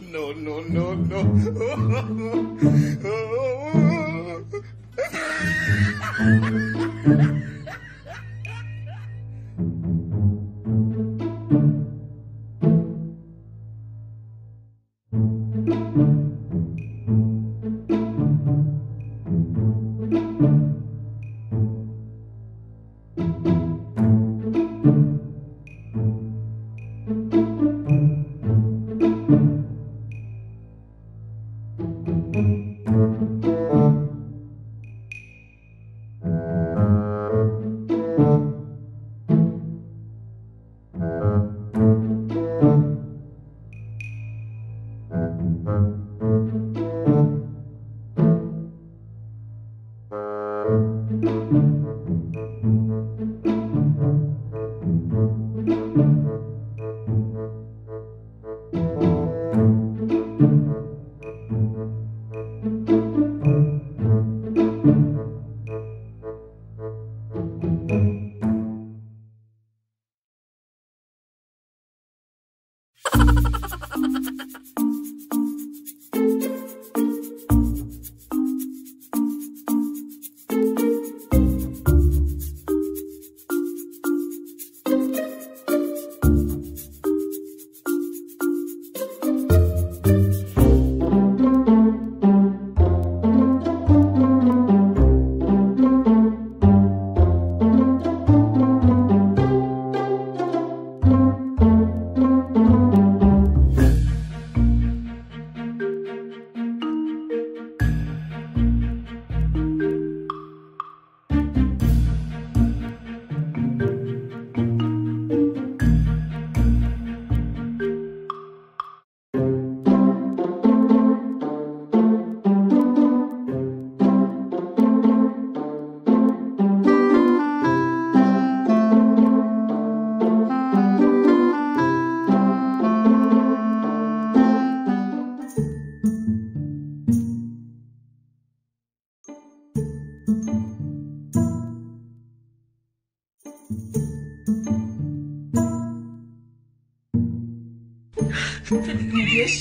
no, no, no, no.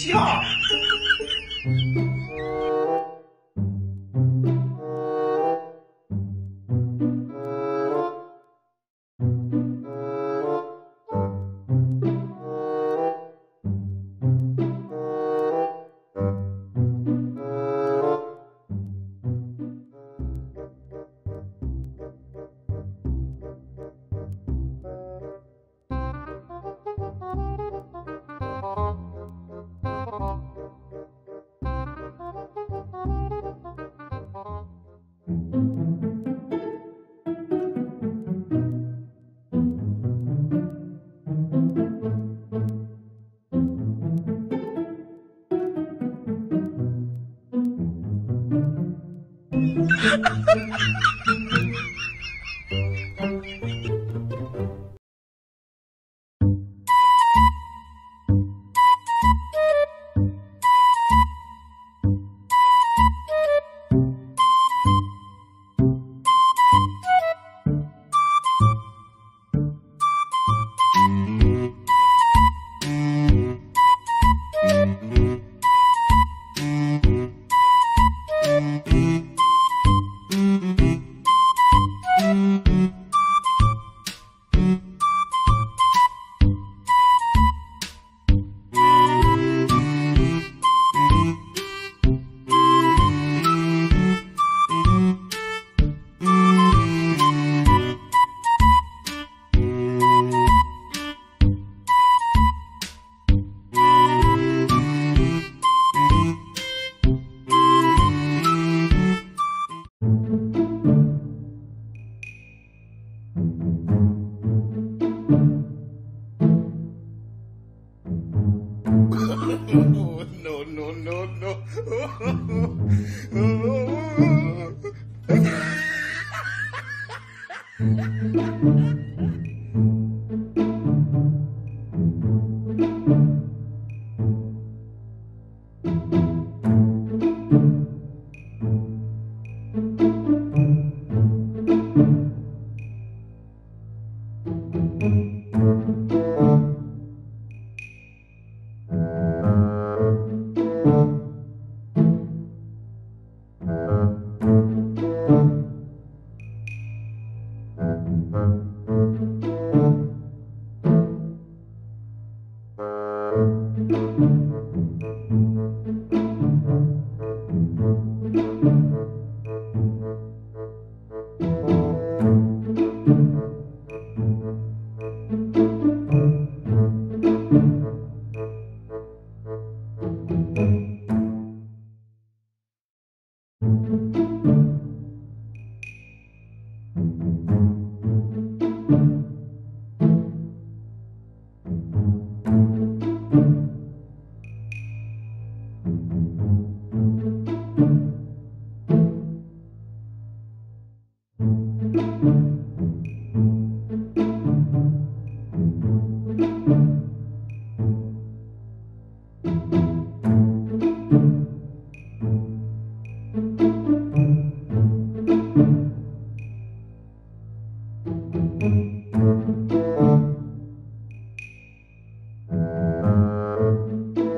no, no,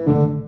Oh,